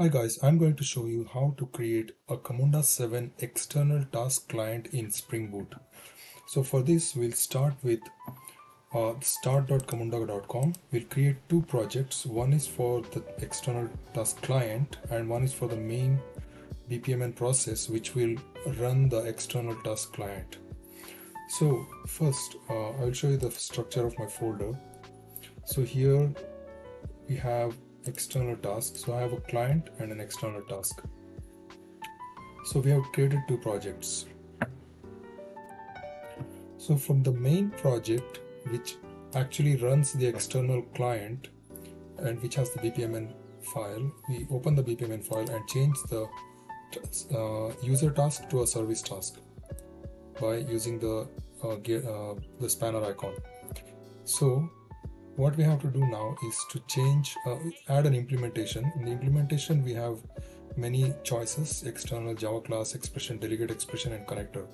Hi guys, I'm going to show you how to create a Camunda 7 external task client in Spring Boot. So for this, we'll start with uh, start.camunda.com. We'll create two projects. One is for the external task client and one is for the main BPMN process, which will run the external task client. So first, uh, I'll show you the structure of my folder. So here we have external task. So I have a client and an external task. So we have created two projects. So from the main project, which actually runs the external client and which has the BPMN file, we open the BPMN file and change the uh, user task to a service task by using the uh, uh, the spanner icon. So what we have to do now is to change uh, add an implementation. In the implementation we have many choices external java class expression delegate expression and connector.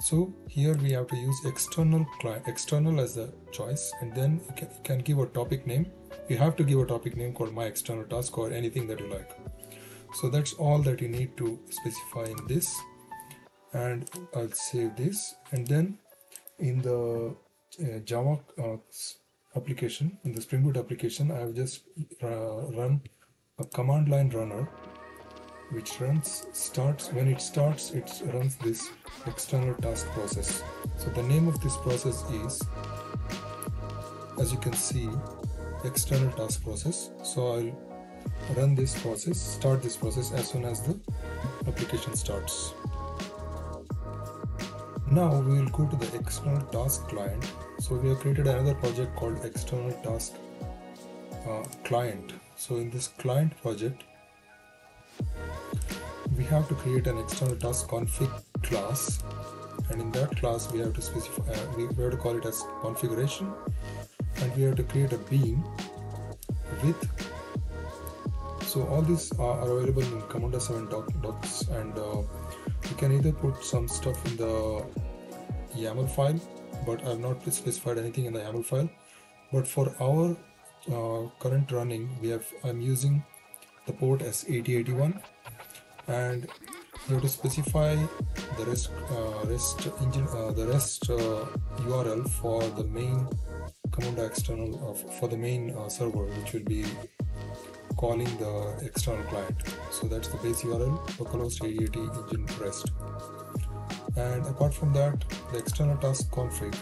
So here we have to use external client external as the choice and then you can, you can give a topic name. You have to give a topic name called my external task or anything that you like. So that's all that you need to specify in this. And I'll save this. And then in the uh, Java uh, application in the Spring Boot application I have just uh, run a command line runner which runs starts when it starts it runs this external task process. So the name of this process is as you can see external task process. So I'll run this process start this process as soon as the application starts now we will go to the external task client. So we have created another project called external task uh, client. So in this client project we have to create an external task config class. And in that class we have to specify uh, we have to call it as configuration. And we have to create a bean with so all these are available in Camunda 7 doc, docs and uh, you can either put some stuff in the YAML file but I have not specified anything in the YAML file. But for our uh, current running, we have I'm using the port as 8081, and you have to specify the rest uh, rest engine uh, the rest URL uh, for the main Camunda external for the main uh, server, which will be calling the external client. So that's the base URL localhost 8080 engine rest and apart from that the external task config.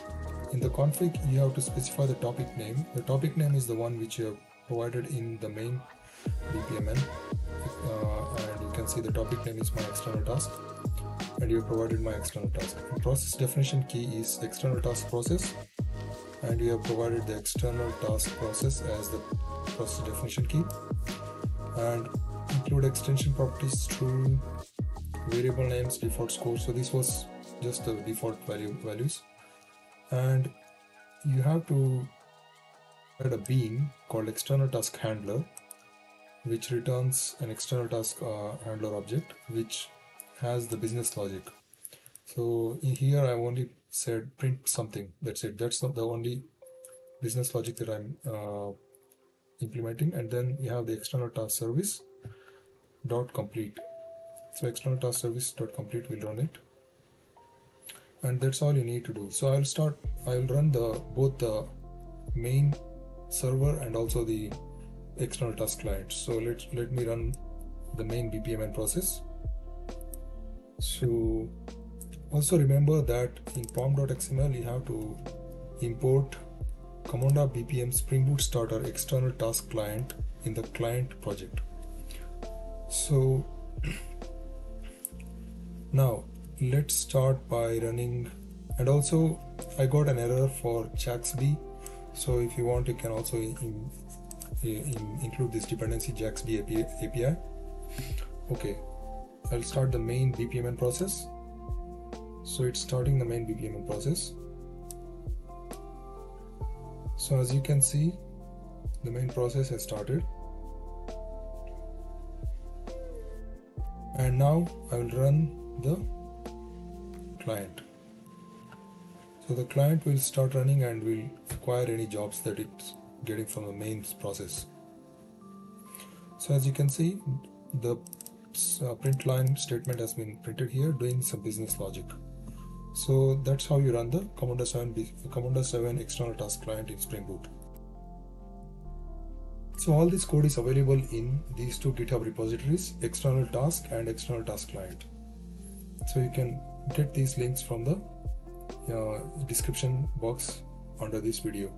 In the config you have to specify the topic name. The topic name is the one which you have provided in the main bpmn uh, and you can see the topic name is my external task. And you have provided my external task. The process definition key is external task process. And you have provided the external task process as the process definition key. And include extension properties true variable names default score so this was just the default value values. And you have to add a bean called external task handler which returns an external task uh, handler object which has the business logic. So here I only said print something. That's it. That's the only business logic that I'm uh, implementing. And then you have the external task service dot complete so external task service dot complete will run it. And that's all you need to do. So i'll start i'll run the both the main server and also the external task client. So let let me run the main bpmn process. So also remember that in pom.xml you have to import Camunda BPM Spring Boot Starter external task client in the client project. So let's start by running and also I got an error for JAXB so if you want you can also in, in, include this dependency JAXB API, API. Okay, I'll start the main BPMN process. So it's starting the main BPMN process. So as you can see, the main process has started. And now I will run the client. So the client will start running and will acquire any jobs that it's getting from the main process. so as you can see the uh, print line statement has been printed here doing some business logic so that's how you run the Camunda 7 Camunda 7 external task client in Spring Boot so all this code is available in these two GitHub repositories external task and external task client so you can get these links from the uh, description box under this video